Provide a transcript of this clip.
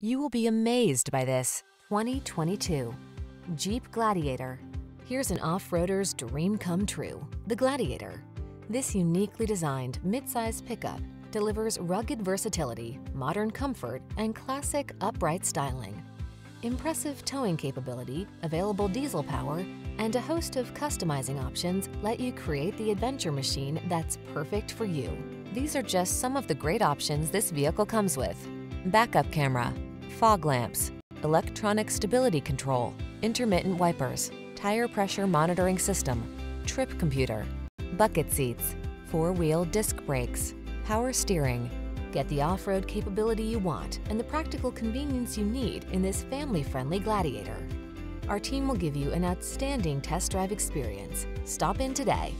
You will be amazed by this 2022 Jeep Gladiator. Here's an off-roader's dream come true, the Gladiator. This uniquely designed midsize pickup delivers rugged versatility, modern comfort, and classic upright styling. Impressive towing capability, available diesel power, and a host of customizing options let you create the adventure machine that's perfect for you. These are just some of the great options this vehicle comes with. Backup camera, fog lamps, electronic stability control, intermittent wipers, tire pressure monitoring system, trip computer, bucket seats, four-wheel disc brakes, power steering. Get the off-road capability you want and the practical convenience you need in this family-friendly Gladiator. Our team will give you an outstanding test drive experience. Stop in today.